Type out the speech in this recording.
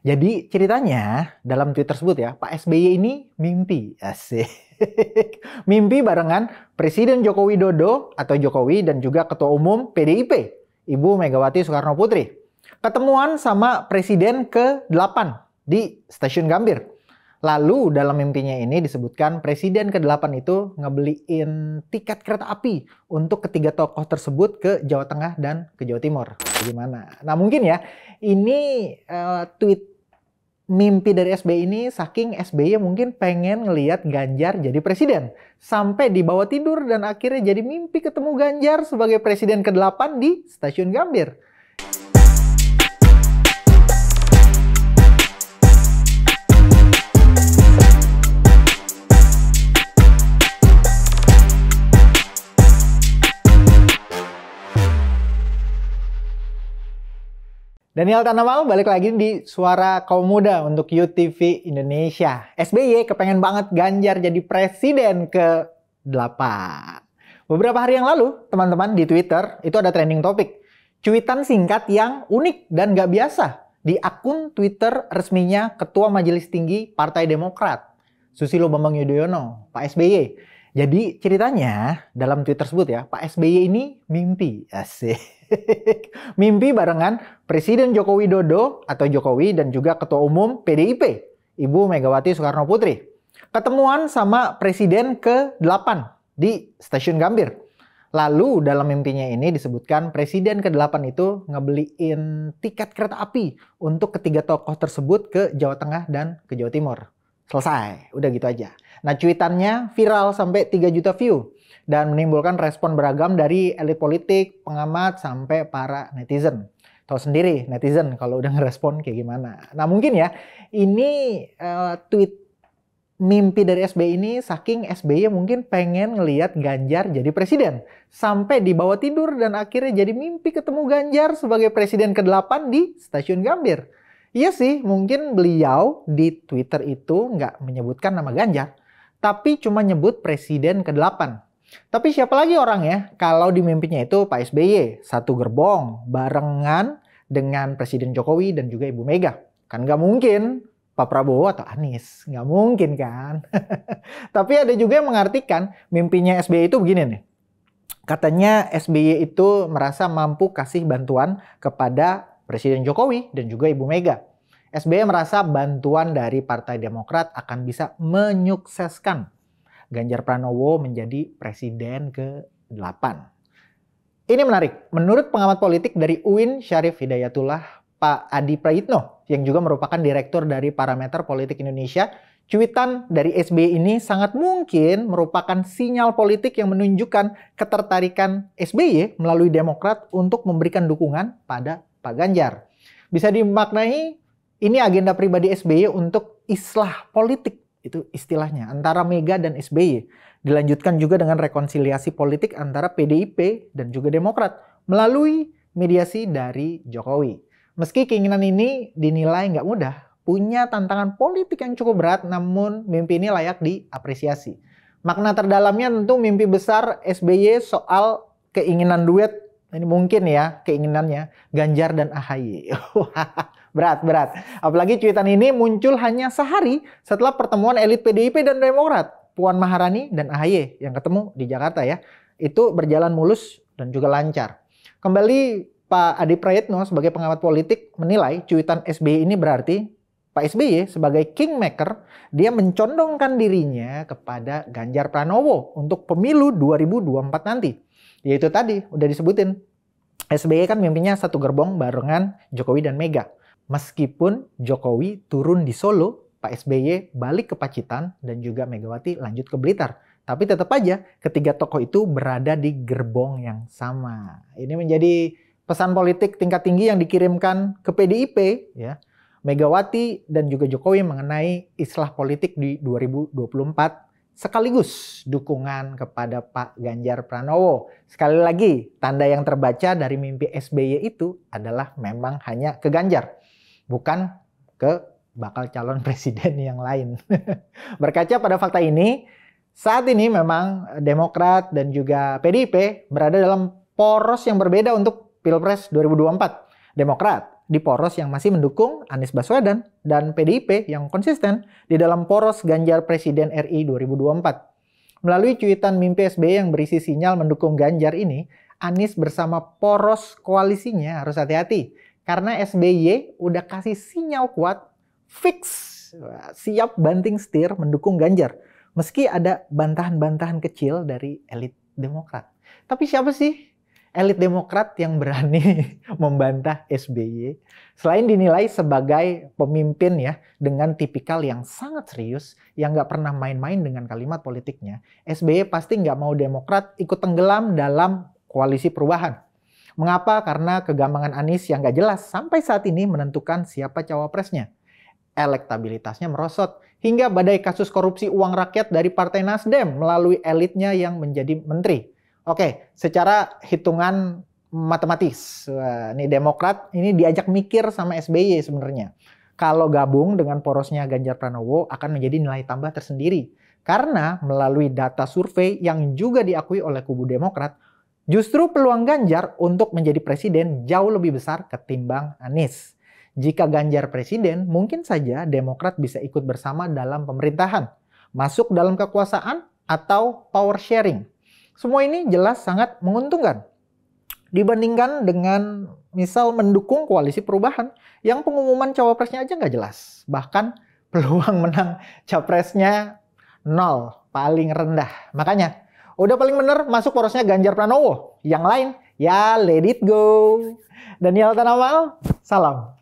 Jadi ceritanya dalam Twitter tersebut ya, Pak SBY ini mimpi. Asik. mimpi barengan Presiden Joko Widodo atau Jokowi dan juga Ketua Umum PDIP, Ibu Megawati Soekarno Putri. Ketemuan sama Presiden ke-8 di Stasiun Gambir. Lalu dalam mimpinya ini disebutkan Presiden ke-8 itu ngebeliin tiket kereta api untuk ketiga tokoh tersebut ke Jawa Tengah dan ke Jawa Timur. Bagaimana? Nah mungkin ya ini uh, tweet mimpi dari SBY ini saking SBY mungkin pengen ngeliat Ganjar jadi presiden. Sampai dibawa tidur dan akhirnya jadi mimpi ketemu Ganjar sebagai presiden ke-8 di stasiun Gambir. Daniel Tanamal balik lagi di Suara Kaum Muda untuk UTV Indonesia. SBY kepengen banget Ganjar jadi presiden ke-8. Beberapa hari yang lalu, teman-teman di Twitter itu ada trending topik. Cuitan singkat yang unik dan gak biasa di akun Twitter resminya Ketua Majelis Tinggi Partai Demokrat, Susilo Bambang Yudhoyono, Pak SBY. Jadi ceritanya dalam Twitter tersebut ya, Pak SBY ini mimpi. Asik Mimpi barengan Presiden Joko Widodo atau Jokowi dan juga Ketua Umum PDIP, Ibu Megawati Soekarno Putri. Ketemuan sama Presiden ke-8 di Stasiun Gambir. Lalu dalam mimpinya ini disebutkan Presiden ke-8 itu ngebeliin tiket kereta api untuk ketiga tokoh tersebut ke Jawa Tengah dan ke Jawa Timur. Selesai, udah gitu aja. Nah cuitannya viral sampai 3 juta view dan menimbulkan respon beragam dari elit politik, pengamat, sampai para netizen. Tahu sendiri netizen kalau udah ngerespon kayak gimana. Nah mungkin ya ini uh, tweet mimpi dari SBY ini saking SBY mungkin pengen ngeliat Ganjar jadi presiden. Sampai dibawa tidur dan akhirnya jadi mimpi ketemu Ganjar sebagai presiden ke-8 di stasiun Gambir. Iya sih, mungkin beliau di Twitter itu nggak menyebutkan nama Ganjar, tapi cuma nyebut presiden ke-8. Tapi siapa lagi orang ya? Kalau di mimpinya itu Pak SBY, satu gerbong, barengan dengan Presiden Jokowi dan juga Ibu Mega. Kan nggak mungkin Pak Prabowo atau Anies. Nggak mungkin kan? Tapi ada juga yang mengartikan mimpinya SBY itu begini nih. Katanya SBY itu merasa mampu kasih bantuan kepada Presiden Jokowi dan juga Ibu Mega. SBY merasa bantuan dari Partai Demokrat akan bisa menyukseskan Ganjar Pranowo menjadi presiden ke-8. Ini menarik. Menurut pengamat politik dari UIN Syarif Hidayatullah, Pak Adi Prayitno, yang juga merupakan direktur dari Parameter Politik Indonesia, cuitan dari SBY ini sangat mungkin merupakan sinyal politik yang menunjukkan ketertarikan SBY melalui Demokrat untuk memberikan dukungan pada Pak Ganjar. Bisa dimaknai ini agenda pribadi SBY untuk islah politik itu istilahnya antara Mega dan SBY. Dilanjutkan juga dengan rekonsiliasi politik antara PDIP dan juga Demokrat melalui mediasi dari Jokowi. Meski keinginan ini dinilai nggak mudah, punya tantangan politik yang cukup berat, namun mimpi ini layak diapresiasi. Makna terdalamnya tentu mimpi besar SBY soal keinginan duet ini mungkin ya keinginannya Ganjar dan AHY. berat, berat. Apalagi cuitan ini muncul hanya sehari setelah pertemuan elit PDIP dan Demokrat. Puan Maharani dan AHY yang ketemu di Jakarta ya. Itu berjalan mulus dan juga lancar. Kembali Pak Adi Prayitno sebagai pengamat politik menilai cuitan SBY ini berarti Pak SBY sebagai kingmaker, dia mencondongkan dirinya kepada Ganjar Pranowo untuk pemilu 2024 nanti. Yaitu tadi, udah disebutin. SBY kan mimpinya satu gerbong barengan Jokowi dan Mega. Meskipun Jokowi turun di Solo, Pak SBY balik ke Pacitan dan juga Megawati lanjut ke Blitar. Tapi tetap aja ketiga tokoh itu berada di gerbong yang sama. Ini menjadi pesan politik tingkat tinggi yang dikirimkan ke PDIP ya Megawati dan juga Jokowi mengenai islah politik di 2024 sekaligus dukungan kepada Pak Ganjar Pranowo. Sekali lagi, tanda yang terbaca dari mimpi SBY itu adalah memang hanya ke Ganjar, bukan ke bakal calon presiden yang lain. Berkaca pada fakta ini, saat ini memang Demokrat dan juga PDIP berada dalam poros yang berbeda untuk Pilpres 2024. Demokrat di poros yang masih mendukung Anies Baswedan dan PDIP yang konsisten di dalam poros Ganjar Presiden RI 2024. Melalui cuitan mimpi SBY yang berisi sinyal mendukung Ganjar ini, Anies bersama poros koalisinya harus hati-hati. Karena SBY udah kasih sinyal kuat, fix, siap banting setir mendukung Ganjar. Meski ada bantahan-bantahan kecil dari elit Demokrat. Tapi siapa sih elit Demokrat yang berani membantah SBY selain dinilai sebagai pemimpin ya dengan tipikal yang sangat serius yang nggak pernah main-main dengan kalimat politiknya SBY pasti nggak mau Demokrat ikut tenggelam dalam koalisi perubahan mengapa karena kegampangan Anies yang nggak jelas sampai saat ini menentukan siapa cawapresnya elektabilitasnya merosot hingga badai kasus korupsi uang rakyat dari Partai Nasdem melalui elitnya yang menjadi menteri Oke, secara hitungan matematis, ini Demokrat ini diajak mikir sama SBY sebenarnya. Kalau gabung dengan porosnya Ganjar Pranowo akan menjadi nilai tambah tersendiri. Karena melalui data survei yang juga diakui oleh kubu Demokrat, justru peluang Ganjar untuk menjadi presiden jauh lebih besar ketimbang Anies. Jika Ganjar presiden, mungkin saja Demokrat bisa ikut bersama dalam pemerintahan, masuk dalam kekuasaan atau power sharing. Semua ini jelas sangat menguntungkan. Dibandingkan dengan misal mendukung koalisi perubahan yang pengumuman cawapresnya aja nggak jelas. Bahkan peluang menang capresnya nol, paling rendah. Makanya udah paling bener masuk porosnya Ganjar Pranowo. Yang lain ya let it go. Daniel Tanamal, salam.